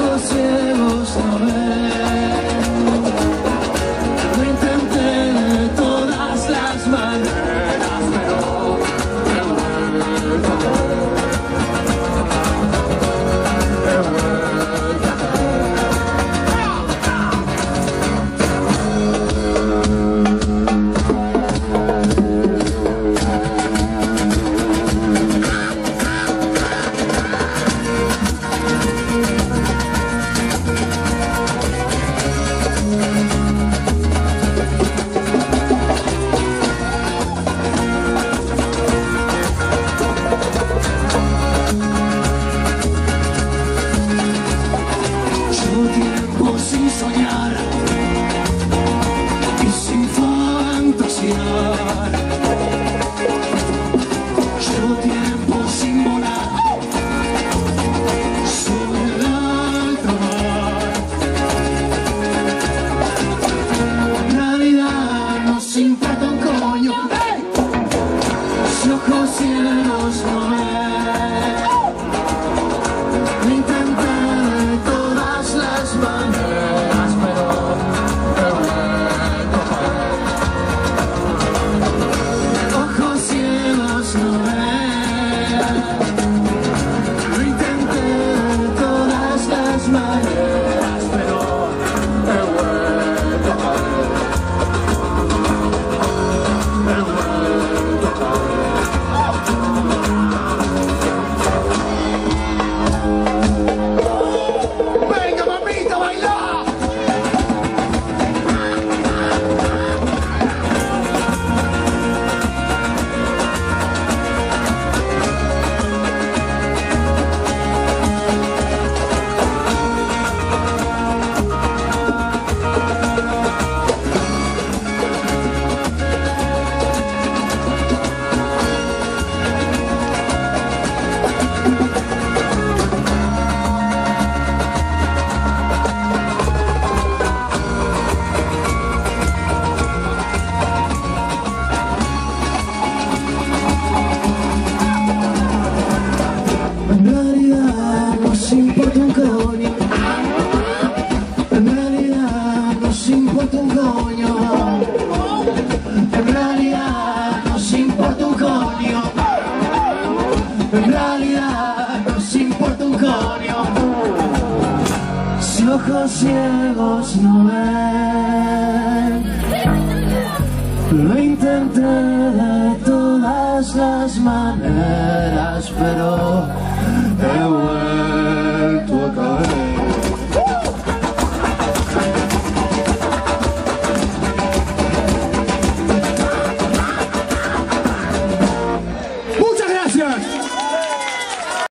los ciegos no ven. En realidad nos importa un coño. Si ojos ciegos no ven Lo intenté de todas las maneras pero